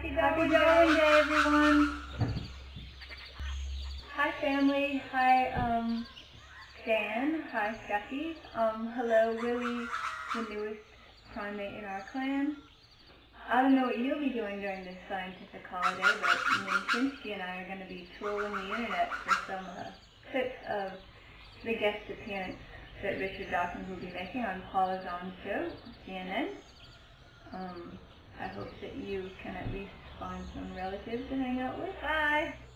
Happy Day. Everyone. Hi family. Hi um Dan. Hi Steffi. Um hello Willie, the newest primate in our clan. I don't know what you'll be doing during this scientific holiday, but me and I are going to be trolling the internet for some uh, clips of the guest appearance that Richard Dawkins will be making on Paula Zahn show, CNN. Um, I hope that you can at least find some relatives to hang out with. Bye.